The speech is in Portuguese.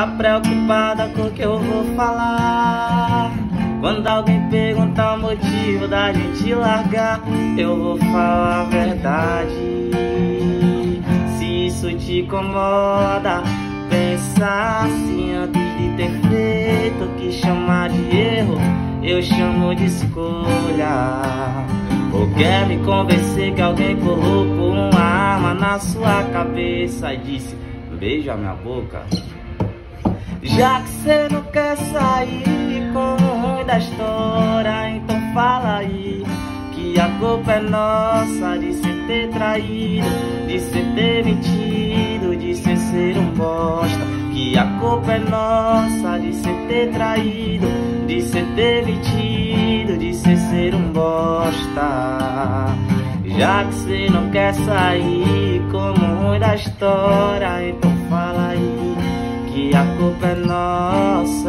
Tá preocupada com o que eu vou falar. Quando alguém perguntar o motivo da gente largar Eu vou falar a verdade. Se isso te incomoda Pensa assim antes de ter feito O que chamar de erro. Eu chamo de escolha. Ou quer me convencer que alguém colocou uma arma na sua cabeça e disse Beija minha boca Já que cê não quer sair com o ruim da história Então fala aí que a culpa é nossa De cê ter traído, de cê ter mentido De cê ser um bosta. Que a culpa é nossa de cê ter traído De cê ter mentido, de cê ser um bosta. Já que cê não quer sair como ruim da história Então que a culpa é nossa